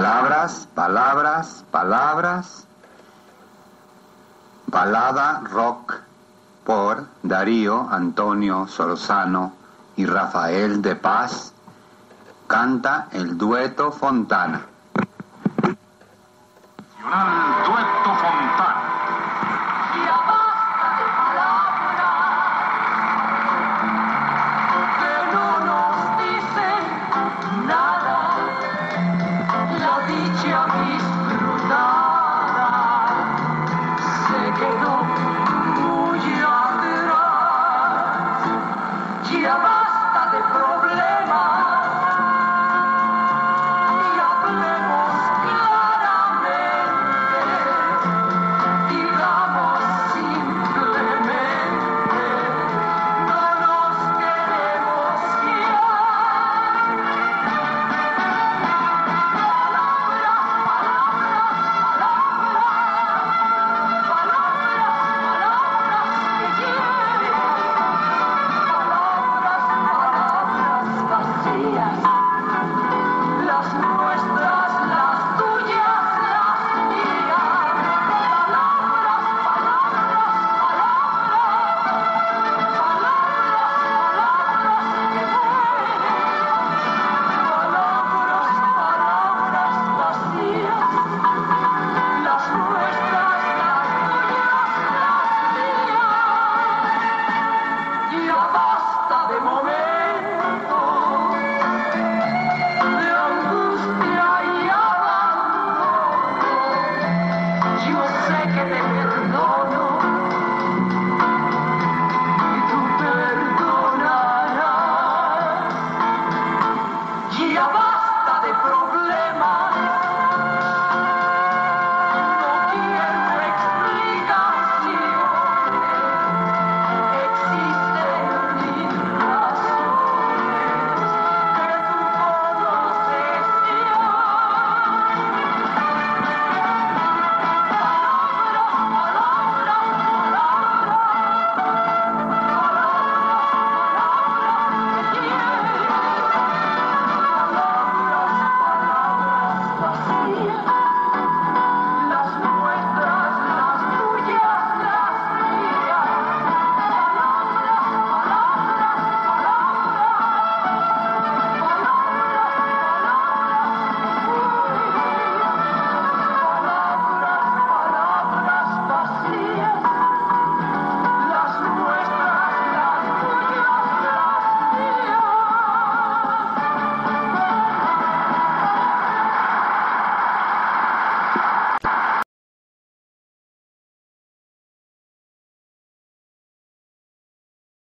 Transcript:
Palabras, palabras, palabras. Balada rock por Darío Antonio Sorzano y Rafael de Paz. Canta el dueto Fontana. De te.